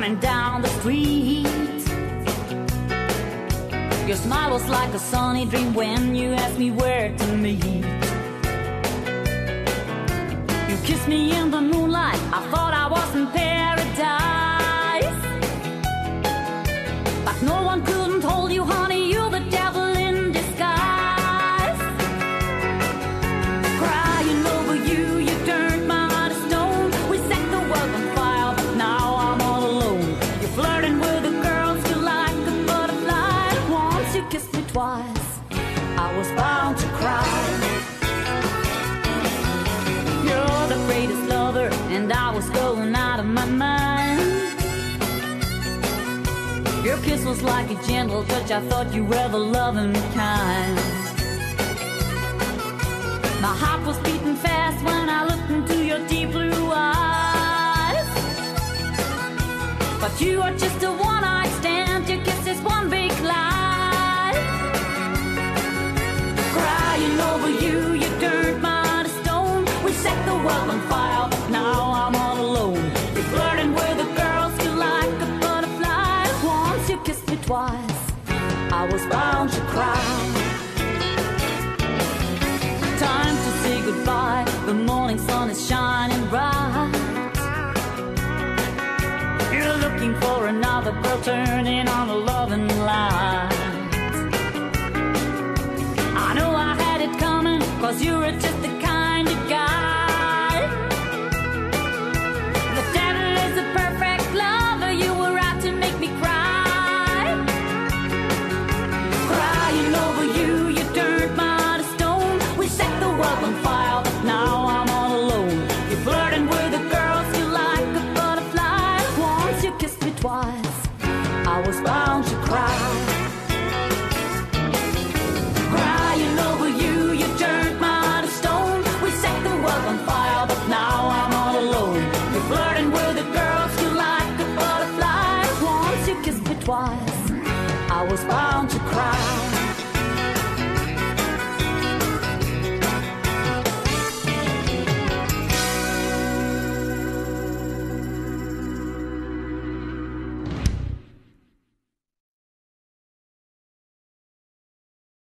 coming down the street. Your smile was like a sunny dream when you asked me where to meet. You kissed me in the moonlight, I thought I was in paradise. But no one couldn't hold you home. Twice, I was bound to cry. You're the greatest lover, and I was going out of my mind. Your kiss was like a gentle touch, I thought you were the loving kind. My heart was beating fast when I looked into your deep blue eyes. But you are just a twice, I was bound to cry. Time to say goodbye. The morning sun is shining bright. You're looking for another girl, turning on the loving light. I know I had it coming, cause you're just twice, I was bound to cry. Crying over you, you turned my heart to stone. We set the world on fire, but now I'm all alone. You're flirting with the girls you like a butterfly. Once you kissed me twice, I was bound to cry.